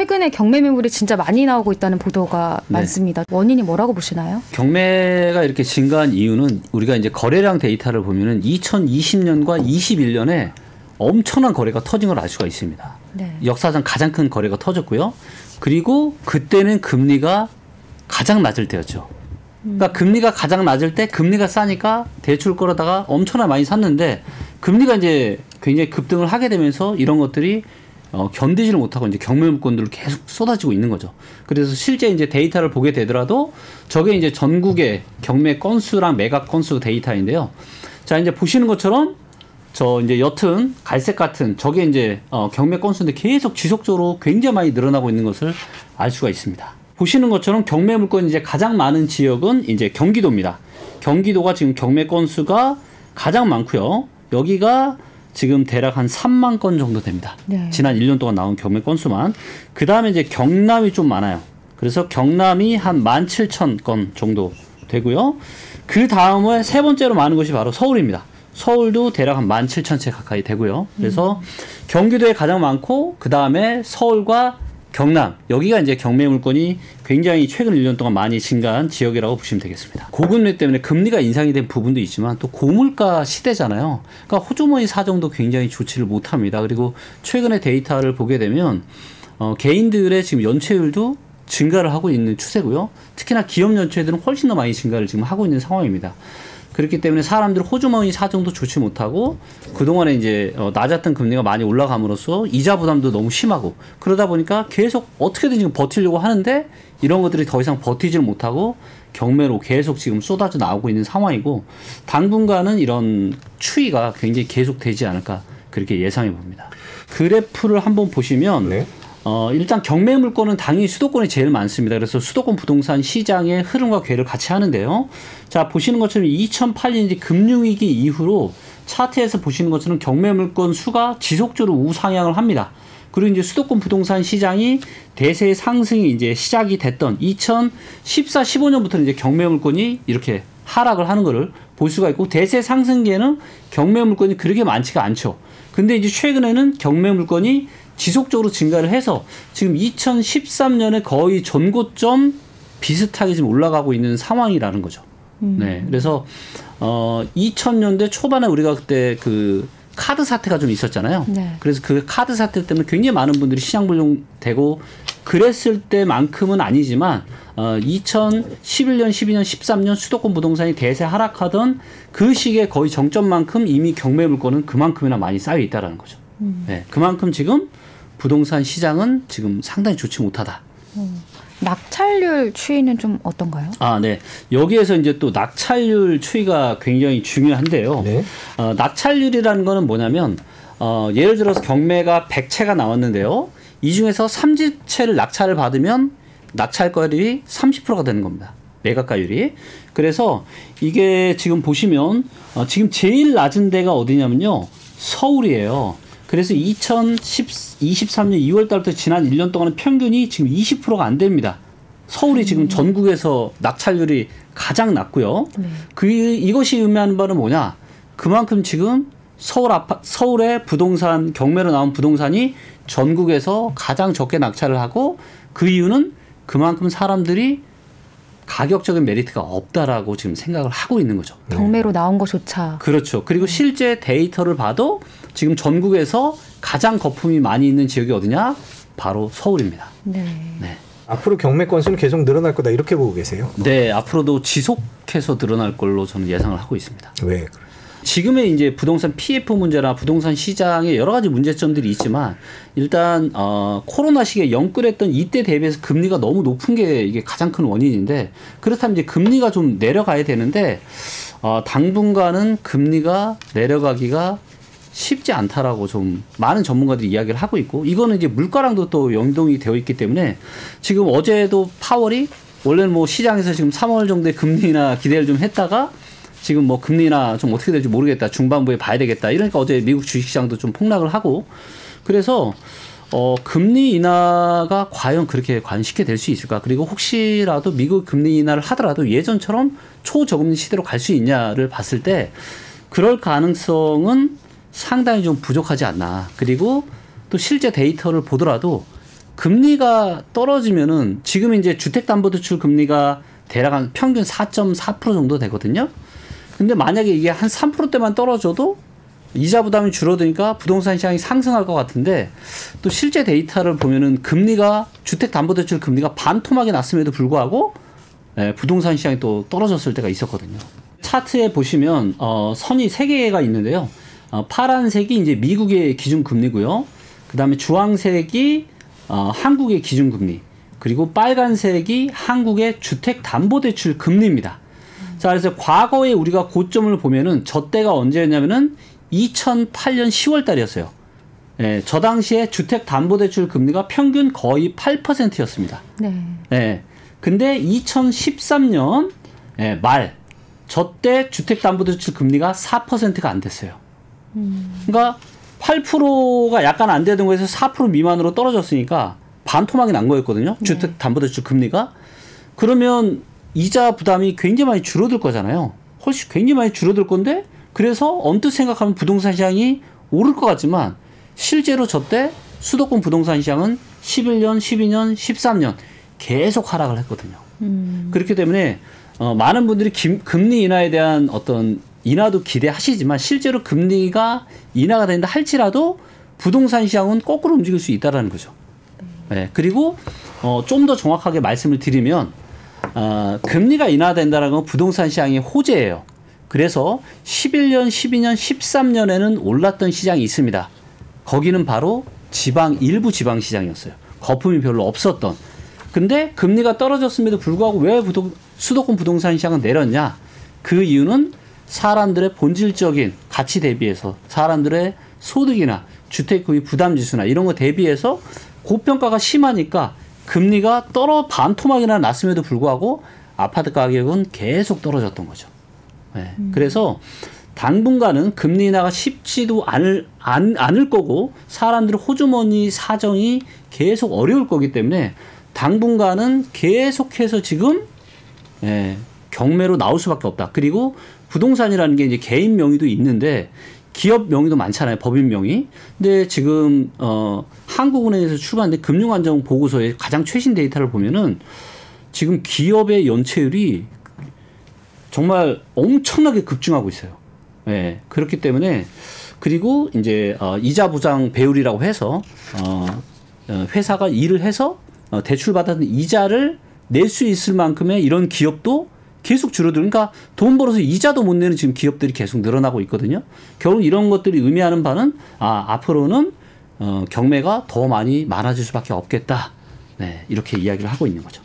최근에 경매 매물이 진짜 많이 나오고 있다는 보도가 네. 많습니다. 원인이 뭐라고 보시나요? 경매가 이렇게 증가한 이유는 우리가 이제 거래량 데이터를 보면은 2020년과 21년에 엄청난 거래가 터진 걸 알 수가 있습니다. 네. 역사상 가장 큰 거래가 터졌고요. 그리고 그때는 금리가 가장 낮을 때였죠. 그러니까 금리가 가장 낮을 때 금리가 싸니까 대출 끌어다가 엄청나 많이 샀는데 금리가 이제 굉장히 급등을 하게 되면서 이런 것들이 어, 견디지를 못하고 이제 경매물건들을 계속 쏟아지고 있는 거죠. 그래서 실제 이제 데이터를 보게 되더라도 저게 이제 전국의 경매 건수랑 매각 건수 데이터인데요. 자, 이제 보시는 것처럼 저 이제 옅은 갈색 같은 저게 이제 어, 경매 건수인데 계속 지속적으로 굉장히 많이 늘어나고 있는 것을 알 수가 있습니다. 보시는 것처럼 경매 물건이 이제 가장 많은 지역은 이제 경기도입니다. 경기도가 지금 경매 건수가 가장 많고요. 여기가 지금 대략 한 3만 건 정도 됩니다. 네. 지난 1년 동안 나온 경매 건수만. 그 다음에 이제 경남이 좀 많아요. 그래서 경남이 한 17,000건 정도 되고요. 그 다음에 세 번째로 많은 곳이 바로 서울입니다. 서울도 대략 한 17,000채 가까이 되고요. 그래서 경기도에 가장 많고 그 다음에 서울과 경남 여기가 이제 경매 물건이 굉장히 최근 1년 동안 많이 증가한 지역이라고 보시면 되겠습니다. 고금리 때문에 금리가 인상이 된 부분도 있지만 또 고물가 시대잖아요. 그러니까 호주머니 사정도 굉장히 좋지를 못합니다. 그리고 최근에 데이터를 보게 되면 어, 개인들의 지금 연체율도 증가를 하고 있는 추세고요. 특히나 기업 연체들은 훨씬 더 많이 증가를 지금 하고 있는 상황입니다. 그렇기 때문에 사람들 호주머니 사정도 좋지 못하고 그동안에 이제 어, 낮았던 금리가 많이 올라감으로써 이자 부담도 너무 심하고 그러다 보니까 계속 어떻게든 지금 버티려고 하는데 이런 것들이 더 이상 버티질 못하고 경매로 계속 지금 쏟아져 나오고 있는 상황이고 당분간은 이런 추이가 굉장히 계속되지 않을까 그렇게 예상해 봅니다. 그래프를 한번 보시면 네. 어, 일단 경매 물건은 당연히 수도권이 제일 많습니다. 그래서 수도권 부동산 시장의 흐름과 괴를 같이 하는데요. 자, 보시는 것처럼 2008년 이제 금융위기 이후로 차트에서 보시는 것처럼 경매 물건 수가 지속적으로 우상향을 합니다. 그리고 이제 수도권 부동산 시장이 대세 상승이 이제 시작이 됐던 2014, 15년부터는 이제 경매 물건이 이렇게 하락을 하는 것을 볼 수가 있고 대세 상승기에는 경매 물건이 그렇게 많지가 않죠. 근데 이제 최근에는 경매 물건이 지속적으로 증가를 해서 지금 2013년에 거의 전고점 비슷하게 지금 올라가고 있는 상황이라는 거죠. 네. 그래서 어 2000년대 초반에 우리가 그때 그 카드 사태가 좀 있었잖아요. 네. 그래서 그 카드 사태 때문에 굉장히 많은 분들이 시장 불용되고 그랬을 때만큼은 아니지만 어 2011년, 12년, 13년 수도권 부동산이 대세 하락하던 그 시기에 거의 정점만큼 이미 경매 물건은 그만큼이나 많이 쌓여 있다라는 거죠. 네. 그만큼 지금 부동산 시장은 지금 상당히 좋지 못하다. 낙찰률 추이는 좀 어떤가요? 아, 네. 여기에서 이제 또 낙찰률 추이가 굉장히 중요한데요. 네. 어, 낙찰률이라는 거는 뭐냐면 어, 예를 들어서 경매가 100채가 나왔는데요. 이 중에서 30채를 낙찰을 받으면 낙찰가율이 30%가 되는 겁니다. 매각가율이. 그래서 이게 지금 보시면 어, 지금 제일 낮은 데가 어디냐면요. 서울이에요. 그래서 2023년 2월 달부터 지난 1년 동안은 평균이 지금 20%가 안 됩니다. 서울이 지금 전국에서 낙찰률이 가장 낮고요. 그 이것이 의미하는 바는 뭐냐? 그만큼 지금 서울 아파 서울의 부동산 경매로 나온 부동산이 전국에서 가장 적게 낙찰을 하고 그 이유는 그만큼 사람들이 가격적인 메리트가 없다라고 지금 생각을 하고 있는 거죠. 경매로 나온 것조차 그렇죠. 그리고 실제 데이터를 봐도 지금 전국에서 가장 거품이 많이 있는 지역이 어디냐? 바로 서울입니다. 네. 네. 앞으로 경매 건수는 계속 늘어날 거다 이렇게 보고 계세요. 네, 앞으로도 지속해서 늘어날 걸로 저는 예상을 하고 있습니다. 왜? 지금의 이제 부동산 PF 문제나 부동산 시장에 여러 가지 문제점들이 있지만 일단 어 코로나 시기에 영끌했던 이때 대비해서 금리가 너무 높은 게 이게 가장 큰 원인인데 그렇다면 이제 금리가 좀 내려가야 되는데 어 당분간은 금리가 내려가기가 쉽지 않다라고 좀 많은 전문가들이 이야기를 하고 있고 이거는 이제 물가랑도 또 연동이 되어 있기 때문에 지금 어제도 파월이 원래는 뭐 시장에서 지금 3월 정도의 금리나 기대를 좀 했다가 지금 뭐 금리나 좀 어떻게 될지 모르겠다. 중반부에 봐야 되겠다. 이러니까 어제 미국 주식시장도 좀 폭락을 하고 그래서 어 금리 인하가 과연 그렇게 쉽게 될 수 있을까? 그리고 혹시라도 미국 금리 인하를 하더라도 예전처럼 초저금리 시대로 갈 수 있냐를 봤을 때 그럴 가능성은 상당히 좀 부족하지 않나. 그리고 또 실제 데이터를 보더라도 금리가 떨어지면은 지금 이제 주택담보대출 금리가 대략 한 평균 4.4% 정도 되거든요. 근데 만약에 이게 한 3%대만 떨어져도 이자 부담이 줄어드니까 부동산 시장이 상승할 것 같은데 또 실제 데이터를 보면은 금리가 주택담보대출 금리가 반토막이 났음에도 불구하고 예, 부동산 시장이 또 떨어졌을 때가 있었거든요. 차트에 보시면 어, 선이 세 개가 있는데요. 어, 파란색이 이제 미국의 기준 금리고요. 그다음에 주황색이 어, 한국의 기준 금리. 그리고 빨간색이 한국의 주택담보대출 금리입니다. 자, 그래서 과거에 우리가 고점을 보면은 저 때가 언제였냐면은 2008년 10월 달이었어요. 예, 저 당시에 주택담보대출 금리가 평균 거의 8%였습니다. 네. 예. 근데 2013년 예, 말, 저 때 주택담보대출 금리가 4%가 안 됐어요. 그러니까 8%가 약간 안 되던 거에서 4% 미만으로 떨어졌으니까 반토막이 난 거였거든요. 주택담보대출 금리가. 그러면 이자 부담이 굉장히 많이 줄어들 거잖아요. 훨씬 굉장히 많이 줄어들 건데 그래서 언뜻 생각하면 부동산 시장이 오를 것 같지만 실제로 저때 수도권 부동산 시장은 11년, 12년, 13년 계속 하락을 했거든요. 그렇기 때문에 어, 많은 분들이 김- 금리 인하에 대한 어떤 인하도 기대하시지만 실제로 금리가 인하가 된다 할지라도 부동산 시장은 거꾸로 움직일 수 있다라는 거죠. 네. 그리고 어, 좀 더 정확하게 말씀을 드리면 어, 금리가 인하된다는 건 부동산 시장의 호재예요. 그래서 11년, 12년, 13년에는 올랐던 시장이 있습니다. 거기는 바로 지방 일부 지방 시장이었어요. 거품이 별로 없었던. 근데 금리가 떨어졌음에도 불구하고 왜 부동, 수도권 부동산 시장은 내렸냐? 그 이유는 사람들의 본질적인 가치 대비해서 사람들의 소득이나 주택 구입 부담 지수나 이런 거 대비해서 고평가가 심하니까 금리가 떨어 반토막이나 났음에도 불구하고 아파트 가격은 계속 떨어졌던 거죠. 네. 그래서 당분간은 금리 인하가 쉽지도 않을 안, 않을 거고 사람들의 호주머니 사정이 계속 어려울 거기 때문에 당분간은 계속해서 지금 예, 경매로 나올 수밖에 없다. 그리고 부동산이라는 게 이제 개인 명의도 있는데 기업 명의도 많잖아요. 법인 명의. 근데 지금 어 한국은행에서 출간된 금융안정 보고서의 가장 최신 데이터를 보면은 지금 기업의 연체율이 정말 엄청나게 급증하고 있어요. 예. 그렇기 때문에 그리고 이제 어 이자 부장 배율이라고 해서 어 어, 회사가 일을 해서 어, 대출 받았던 이자를 낼 수 있을 만큼의 이런 기업도 계속 줄어들고 그러니까 돈 벌어서 이자도 못 내는 지금 기업들이 계속 늘어나고 있거든요. 결국 이런 것들이 의미하는 바는 아 앞으로는 어, 경매가 더 많이 많아질 수밖에 없겠다. 네, 이렇게 이야기를 하고 있는 거죠.